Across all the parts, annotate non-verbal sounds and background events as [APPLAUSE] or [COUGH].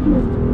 Ça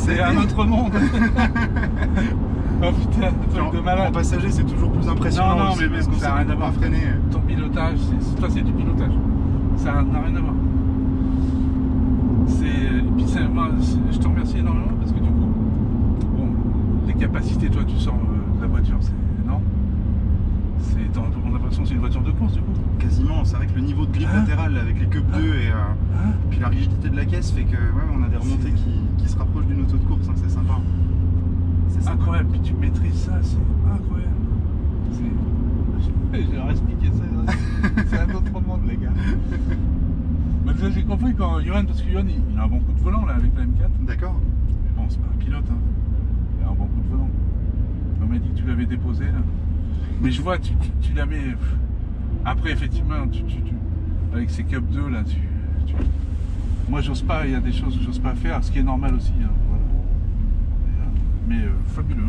c'est un autre monde [LAUGHS] Oh putain, truc de en passager, c'est toujours plus impressionnant. Non, non, mais parce qu'on ça a sait rien à voir. freiner. Ton pilotage, c'est- toi c'est du pilotage. Ça n'a rien à voir. C'est. Et puis c'est- moi, je te remercie énormément parce que du coup, bon, les capacités, toi tu sors euh, de la voiture, c'est. Non C'est. a l'impression que c'est une voiture de course du coup. Quasiment, c'est vrai que le niveau de grip Hein latérale avec les Cup 2 et euh, Hein puis la rigidité de la caisse fait que ouais, on a des remontées qui, qui se rapprochent d'une auto de course, hein, c'est sympa. C'est. Incroyable, puis tu maîtrises ça, c'est incroyable. C'est. [LAUGHS] J'ai expliqué ça, [LAUGHS] c'est un autre monde, les gars. Mais déjà, j'ai compris quand Johan, parce que Johan, il, il a un bon coup de volant là avec la M4. D'accord. Mais bon, c'est pas un pilote, hein. Il a un bon coup de volant. On m'a dit que tu l'avais déposé là. Mais je vois, tu, tu, tu. Après, effectivement, tu, avec ces Cup 2 là, tu. Moi, j'ose pas, il y a des choses que j'ose pas faire, ce qui est normal aussi. hein, voilà. Mais, euh, fabuleux.